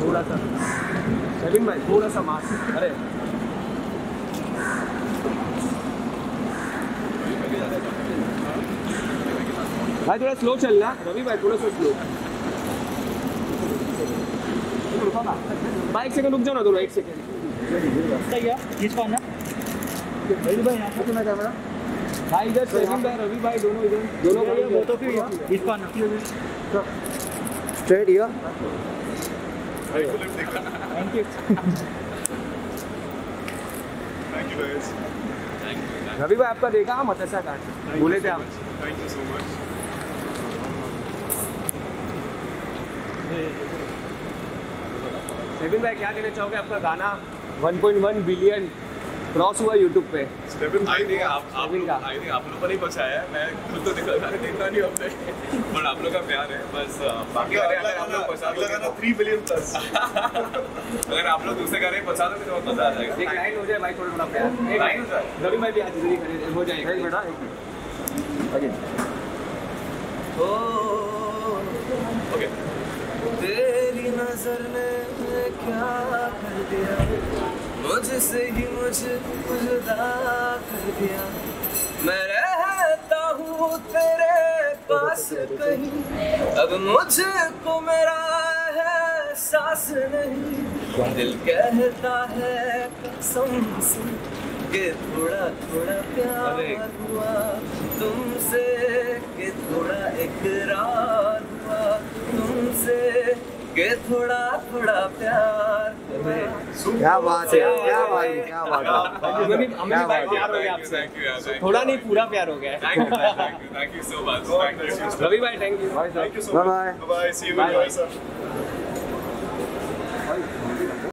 थोड़ा सा। सेविन भाई थोड़ा सा मास अरे। भाई थोड़ा स्लो चलना रवि भाई थोड़ा सा स्लो भाई एक सेकंड रुक जाओ ना थोड़ा एक सेकंड है। इसको आना रवि भाई यहाँ से कैमरा भाई इधर सेविन भाई रवि भाई दोनों इधर। दोनों वो तो फिर इसको आना straight here thank you. Thank you guys. Ravi भाई आपका देखा? हम मतसा काट बोले थे आप। थैंक यू सो मच सेविन भाई क्या कहना चाहोगे? आपका गाना 1.1 बिलियन क्रॉस हुआ यूट्यूब पे। I think आप आप लोग का। I think आप लोगों ने ही बचाया है। मैं खुद तो देखा गाने देखा नहीं अपने पर आप लोग का प्यार है बस बाकी गाने अगर आप लोग बचा दोगे तो थ्री बिलियन प्लस अगर आप लोग दूसरे गाने बचा दोगे तो बहुत मज़ा आ एक लाइन हो जाए भाई थोड़ा थोड़ा प्यार। एक Line हो जाए? रवि भाई भी आज जल्दी करे हो जाएगा। एक बेटा ओके। तेरी नज़र ने क्या मुझसे ही मुझे जुदा कर दिया। मैं रहता हूँ तेरे पास कहीं। अब मुझको मेरा है सांस नहीं। दिल कहता है कसम से कि थोड़ा थोड़ा प्यार हुआ। तुमसे कि थोड़ा इकरार हुआ। तुमसे कि थोड़ा थोड़ा प्यार हुआ। क्या बात है क्या बात है क्या बात है। हमें भी हमें भी प्यार हो। गया आपसे। थैंक यू यार थोड़ा नहीं पूरा प्यार हो गया। Thank you thank you so much you so much. Thank you. Ravi भाई थैंक यू बाय. बाय